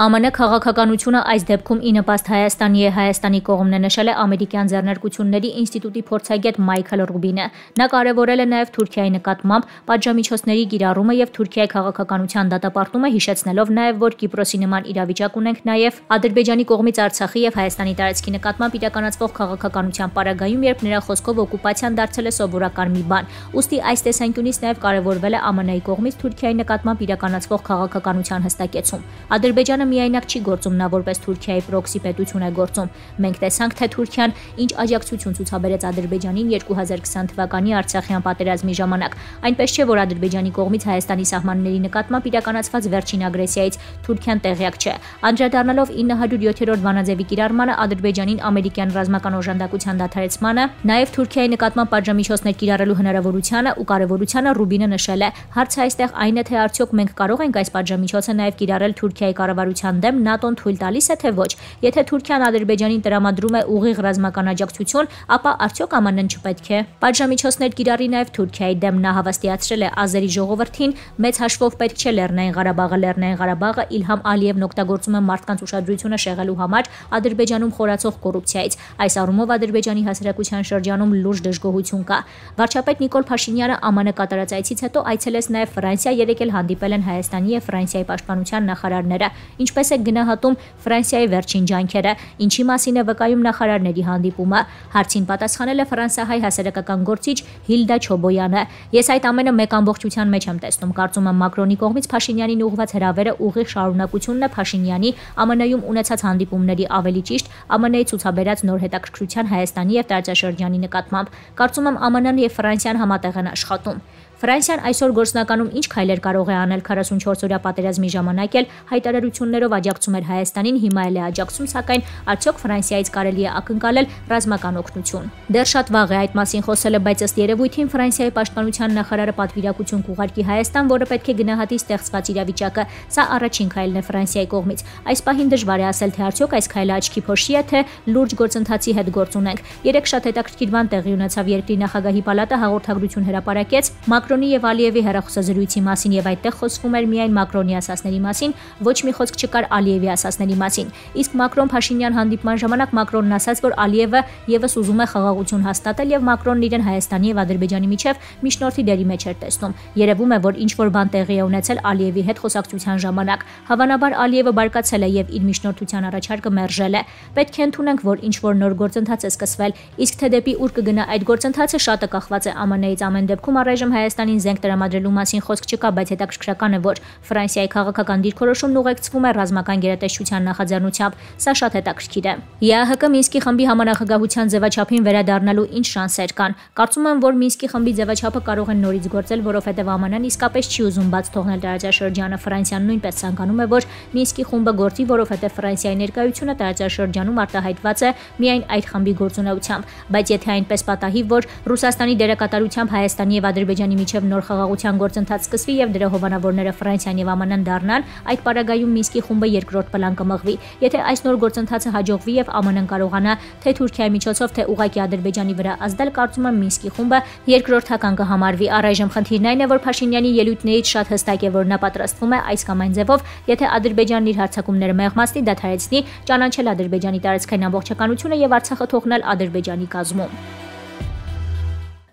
ԱՄՆ քաղաքականությունը այս դեպքում ի նպաստ Հայաստանի է Հայաստանի կողմն է նշել է ամերիկյան ձեռնարկությունների ինստիտուտի փորձագետ Մայքլ Ռուբինը։ Նա կարևորել է նաև Թուրքիայի նկատմամբ պատժամիջոցների գիրառումը եւ Թուրքիայի քաղաքականության դատապարտումը, հիշեցնելով նաև, որ Կիպրոսի նման իրավիճակ ունենք նաև Ադրբեջանի կողմից Արցախի եւ Հայաստանի տարածքի նկատմամբ իրականացվող քաղաքականության պարագայում, երբ նրա խոսքով օկուպացիան դարձել է սովորական մի բան։ Ոստի այս տեսանկյունից նաև կարևորվել է ԱՄՆ-ի կողմից Թուրքիայի նկատմամբ իրականացվող քաղաքականության հստակեցում։ Ադրբեջանը միայնակ չի գործում, նա որպես Թուրքիայի պրոքսի պետություն է գործում։ Մենք տեսանք, թե Թուրքիան ինչ աջակցություն ցուցաբերեց Ադրբեջանին 2020 թվականի Արցախյան պատերազմի ժամանակ։ Այնպես չէ, որ Ադրբեջանի կողմից Հայաստանի սահմանների նկատմամբ իրականացված վերջին ագրեսիայից Թուրքիան տեղյակ չէ։ Անդրադառնալով 907-րդ բանաձևի կիրառմանը Ադրբեջանին ամերիկյան ռազմական օժանդակության դադարեցմանը, նաև Թուրքիայի նկատմամբ պատժամիջոցներ կիրառելու հնարավորությանը ու կարևորությանը Ռուբինը նշել է։ Հարցը այստեղ այն է, թե արդյոք մենք կարող ենք այս պատժամիջոցը նաև կիրառել Թուրքիայի կառավարության դեմ ՆԱՏՕ-ն թույլ տալիս է թե ոչ։ Եթե Թուրքիան Ադրբեջանին տրամադրում է ուղիղ ռազմական աջակցություն, ապա արդյոք ԱՄՆ-ն չպետք է։ Պատժամիջոցներ կիրառի նաև Թուրքիայի դեմ նա հավաստիացրել է Ազերի ժողովրդին, մեծ հաշվով պետք չէ Լեռնային Ղարաբաղը, Լեռնային Ղարաբաղը Իլհամ Ալիևն օգտագործում է մարդկանց ուշադրությունը շեղելու համար Ադրբեջանում խորացող կոռուպցիայից։ Այս առումով Ադրբեջանի հասարակության շրջանում լուրջ դժգոհություն կա։ Վարչապետ Նիկոլ Փաշինյանը ԱՄՆ կատարած այցից հետո այցելեց նաև Ֆրանսիա, երեք էլ հանդիպել են Հայաստանի եւ Ֆրանսիայի պաշտպանության նախարարները ինչպես է գնահատում Ֆրանսիայի վերջին ջանքերը, ինչի մասին է վկայում նախարարների հանդիպումը։ Հարցին պատասխանել է ֆրանսահայ հասարակական գործիչ Հիլդա Չոբոյանը։ Ես այդ ամենը մեկ ամբողջության մեջ եմ տեսնում։ Կարծում եմ Մակրոնի կողմից Փաշինյանին ուղղված հրավերը ուղիղ շարունակությունն է Փաշինյանի ԱՄՆ-ում ունեցած հանդիպումների ավելի ճիշտ ԱՄՆ-ի ցուցաբերած նոր հետաքրքրության Հայաստանի եւ տարածաշրջանի նկատմամբ։ Կարծում եմ ԱՄՆ-ն եւ Ֆրանսիան համատեղ են աշխատում։ Ֆրանսիան այսօր գործնականում ինչ քայլեր կարող է անել 44-օրյա պատերազմի ժամանակ էլ հայտարարություններով աջակցում էր Հայաստանին, հիմա էլ է աջակցում, սակայն արդյոք Ֆրանսիայից կարելի է ակնկալել ռազմական օգնություն։ Դեռ շատ վաղ է այդ մասին խոսելը, բայց ըստ երևույթին Ֆրանսիայի պաշտպանության նախարարը պատվիրակություն կուղարկի Հայաստան, որը պետք է գնահատի ստեղծված իրավիճակը։ Սա առաջին քայլն է Ֆրանսիայի կողմից։ Այս պահին դժվար է ասել, թե արդյոք այս քայլը աչքի փոշի է, թե լուրջ գործընթացի հետ գործ ունենք։ Երեք շատ հետաքրքիր բան տեղի ունեցավ երկրի նախագահի պալատը հաղորդագրություն հրապարակեց Մակ Մակրոնի եւ Ալիևի հերախոսազրույցի մասին եւ այդտեղ խոսվում էր միայն Մակրոնի ասասների մասին, ոչ մի խոսք չկար Ալիևի ասասների մասին։ Իսկ Մակրոն Փաշինյան հանդիպման ժամանակ Մակրոնն ասաց, որ Ալիևը եւս ուզում է խաղաղություն հաստատել եւ Մակրոնն իրեն Հայաստանի եւ Ադրբեջանի միջև միջնորդի դերի մեջ էր տեսնում։ Երևում է, որ ինչ որ բան տեղի է ունեցել Ալիևի հետ խոսակցության ժամանակ։ Հավանաբար Ալիևը բարկացել է եւ իր միջնորդության առաջարկը մերժել է։ Պետք է ընդունենք, որ ինչ որ նոր գործընթաց է սկսվել, իսկ թե դեպի ուր կգնա այդ գործընթացը շատը կախված է ԱՄՆ-ից ամեն դեպքում առայժմ Հայաստան Հայաստանին զենք տրամադրելու մասին խոսք չկա, բայց հետաքրքրական է, որ Ֆրանսիայի քաղաքական դիրքորոշումն ուղեկցվում է ռազմական գերատեսչության նախաձեռնությամբ։ Սա շատ հետաքրքիր է։ ԵԱՀԿ Մինսկի խմբի համանախագահության ձևաչափին վերադառնալու ինչ շանսեր կան։ Կարծում եմ, որ Մինսկի խմբի ձևաչափը կարող է նորից գործել, որովհետև ԱՄՆ-ն իսկապես չի ուզում բաց թողնել տարածաշրջանը։ Ֆրանսիան նույնպես ցանկանում է, որ Մինսկի խումբը գործի, որովհետև Ֆրանսիայի ներկայությունը տարածաշրջանում արտահայտված է միայն այդ խմբի գործունեությամբ։ Բայց եթե այնպես պատահի, որ Ռուսաստանի դերակատարությամբ Հայաստանի եւ Ադրբեջանի միջև նոր խաղաղության գործընթաց սկսվի եւ դրա հովանավորները Ֆրանսիան եւ ԱՄՆ-ն դառնան, այդ պարագայում Մինսկի խումբը երկրորդ պլան կմղվի։ Եթե այս նոր գործընթացը հաջողվի եւ ԱՄՆ-ն կարողանա թե Թուրքիայի միջոցով թե ուղակի Ադրբեջանի վրա ազդել, կարծում եմ Մինսկի խումբը երկրորդական կհամարվի։ Առայժմ խնդիրն այն է, որ Փաշինյանի ելույթներից շատ հստակ է, որ նա պատրաստվում է այս կամ այն ձևով, եթե Ադրբեջանն իր հարձակումները մեղմացնի, դադարեցնի, ճանաչել Ադրբեջանի տարածքային ամբողջականությունը եւ Արցախը թողնել Ադրբեջանի կազմում։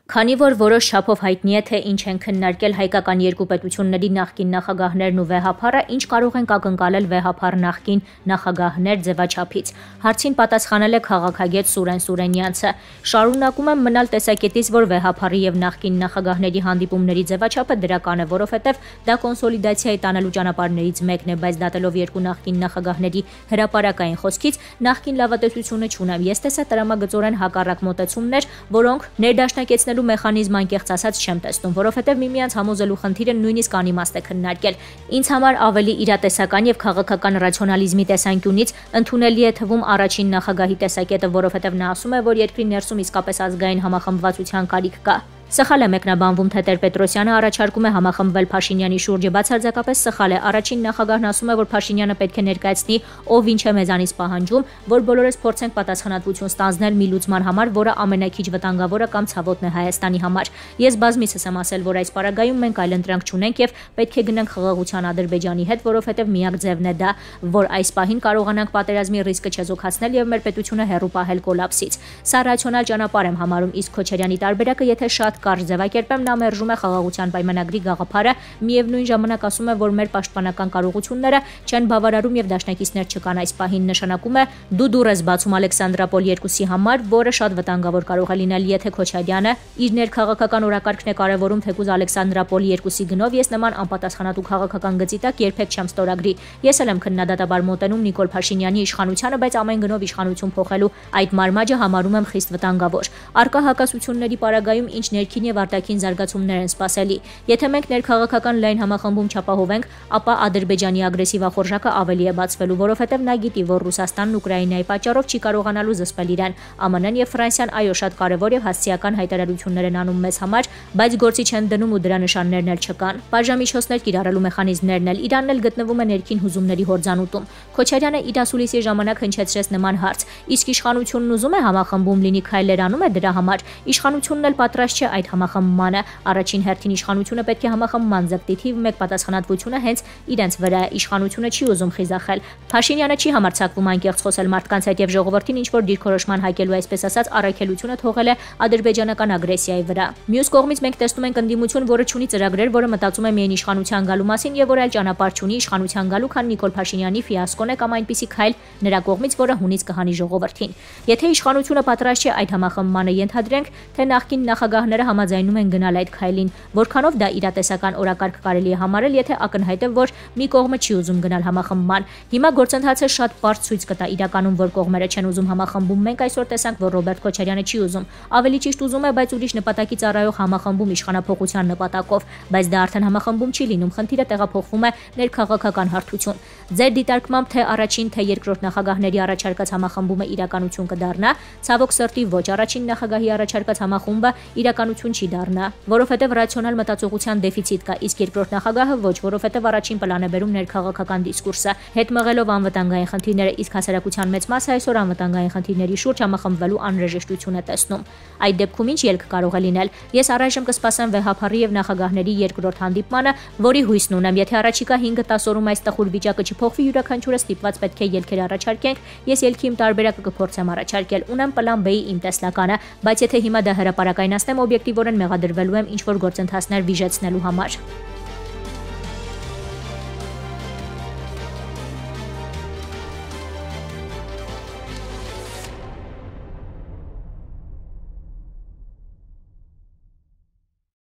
Քանի որ որոշ չափով հայտնի է, թե ինչ են քննարկել հայկական երկու պետությունների նախկին նախագահներն ու վեհապարը, ինչ կարող են ակնկալել վեհապար նախկին նախագահներ ձևաչափից։ Հարցին պատասխանել է քաղաքագետ Սուրեն Սուրենյանցը։ Շարունակում եմ մնալ տեսակետից, որ վեհապարի եւ նախկին նախագահների հանդիպումների ձևաչափը դրական է, որովհետեւ դա կոնսոլիդացիայի տանելու ճանապարհներից մեկն է, բայց դատելով երկու նախկին նախագահների հրաապարակային խոսքից նախկին լավատեսությունը չունեմ։ Ես տեսա տրամագծորեն հակառակ մոտեցումներ, որոնք ներդաշնակեցնելու ստեղծելու մեխանիզմ անկեղծ ասած չեմ տեսնում, որովհետև միմյանց համոզելու խնդիրը նույնիսկ անիմաստ է քննարկել։ Ինձ համար ավելի իրատեսական եւ քաղաքական ռացիոնալիզմի տեսանկյունից ընդունելի է թվում առաջին նախագահի տեսակետը, որովհետև նա ասում է, որ երկրի ներսում իսկապես ազգային համախմբվածության կարիք կա։ Սխալ է մեկնաբանվում, թե Տեր-Պետրոսյանը առաջարկում է համախմբվել Փաշինյանի շուրջը, բացարձակապես սխալ է։ Առաջին նախագահն ասում է, որ Փաշինյանը պետք է ներկայացնի, ով ինչ է մեզանից պահանջում, որ բոլորս փորձենք պատասխանատվություն ստանձնել մի լուծման համար, որը ամենակիչ վտանգավորը կամ ցավոտն է Հայաստանի համար։ Ես բազմիցս եմ ասել, որ այս պարագայում մենք այլ ընտրանք չունենք եւ պետք է գնանք խաղաղության Ադրբեջանի հետ, որովհետեւ միակ ձևն է դա, որ այս պահին կարողանանք պատերազմի ռիսկը չեզոքացնել եւ մեր պետությունը հերրու պահել կոլապսից։ Սա ռացիոնալ ճանապարհ եմ համարում, իսկ Քոչարյանի տարբերակը, եթե շատ շատ կարճ ձևակերպեմ, նա մերժում է խաղաղության պայմանագրի գաղափարը, միևնույն ժամանակ ասում է, որ մեր պաշտպանական կարողությունները չեն բավարարում եւ դաշնակիցներ չկան այս պահին նշանակում է դու դուր ես բացում Ալեքսանդրապոլ 2-ի համար, որը շատ վտանգավոր կարող է լինել, եթե Քոչարյանը իր ներքաղաքական օրակարգն է կարևորում թեկուզ Ալեքսանդրապոլ 2-ի գնով, ես նման անպատասխանատու քաղաքական գծի տակ երբեք չեմ ստորագրի։ Ես էլ եմ քննադատաբար մոտենում Նիկոլ Փաշինյանի իշխանությանը, բայց ամեն գնով իշխանություն փոխելու այդ մարմաճը համարում եմ խիստ վտանգավոր։ Արկա հակասությունների պարագայում ինչ ներ ներքին եւ արտաքին զարգացումներ են սպասելի։ Եթե մենք ներքաղաքական լայն համախմբում չապահովենք, ապա Ադրբեջանի ագրեսիվ ախորժակը ավելի է բացվելու, որովհետեւ նա գիտի, որ Ռուսաստանն Ուկրաինայի պատճառով չի կարողանալու զսպել իրեն։ ԱՄՆ-ն եւ Ֆրանսիան այո շատ կարեւոր եւ հասցեական հայտարարություններ են անում մեզ համար, բայց գործի չեն դնում ու դրա նշաններն էլ չկան։ Բաժամիջոցներ կիրառելու մեխանիզմներն էլ Իրանն էլ գտնվում է ներքին հուզումների հորձանուտում։ Քոչարյանը իր ասուլիսի ժամանակ հնչեցրեց նման հարց. իսկ իշխանությունն ուզում է համախմբում լինի քայլեր անում է դրա համար։ Իշխանությունն էլ պատրաստ չէ այդ համախմբմանը։ Առաջին հերթին իշխանությունը պետք է համախմբման ձգտի թիվ 1 պատասխանատվությունը հենց իրենց վրա է։ Իշխանությունը չի ուզում խիզախել։ Փաշինյանը չի համարցակվում անկեղծ խոսել մարդկանց հետ եւ ժողովրդին ինչ որ դիրքորոշման հայկելու այսպես ասած առաքելությունը թողել է ադրբեջանական ագրեսիայի վրա։ Մյուս կողմից մենք տեսնում ենք ընդդիմություն, որը ունի ծրագրեր, որը մտածում է միայն իշխանության գալու մասին եւ որ այլ ճանապարհ ունի իշխանության գալու, քան Նիկոլ Փաշինյանի ֆիասկոն է կամ այնպիսի քայլ նրա կողմից, որը հունից կհանի ժողովրդին։ Եթե իշխանությունը պատրաստ չէ այդ համախմբմանը ենթադրենք, թե նախկին նախագահները համաձայնում են գնալ այդ քայլին, որքանով դա իրատեսական օրակարգ կարելի է համարել, եթե ակնհայտ է, որ մի կողմը չի ուզում գնալ համախմբման։ Հիմա գործընթացը շատ པարզ ցույց կտա իրականում, որ կողմերը չեն ուզում համախմբում։ Մենք այսօր տեսանք, որ Ռոբերտ Քոչարյանը չի ուզում։ Ավելի ճիշտ ուզում է, բայց ուրիշ նպատակի ծառայող համախմբում իշխանապողության նպատակով, բայց դա արդեն համախմբում չի լինում։ Խնդիրը տեղափոխվում է ներքաղաքական հարթություն։ Ձեր դիտարկմամբ թե առաջին, թե երկրորդ նախագահների առաջարկած համախմբումը իրականություն կդառնա, ցավոք սրտի ոչ առաջին նախագահի առաջարկած համախումբը իրականություն իրականություն չի դառնա, որովհետև ռացիոնալ մտածողության դեֆիցիտ կա, իսկ երկրորդ նախագահը ոչ, որովհետև առաջին պլան է բերում ներքաղաքական դիսկուրսը, հետ մղելով անվտանգային խնդիրները, իսկ հասարակության մեծ մասը այսօր անվտանգային խնդիրների շուրջ համախմբվելու անհրաժեշտություն է տեսնում։ Այդ դեպքում ինչ ելք կարող է լինել։ Ես առայժմ կսպասեմ վեհափարի եւ նախագահների երկրորդ հանդիպմանը, որի հույսն ունեմ, եթե առաջիկա 5-10 օրում այս տխուր վիճակը չփոխվի, յուրաքանչյուրը ստիպված պետք է ելքեր առաջարկենք։ Ես ելքի իմ տարբերակը կփորձեմ առաջարկել։ Ունեմ պլան B-ի իմ տեսլականը, բայց եթե հիմա դա հրաապարակայնացնեմ օբյեկտիվ ակտիվորեն մեղադրվելու եմ ինչ որ գործընթացներ վիժեցնելու համար։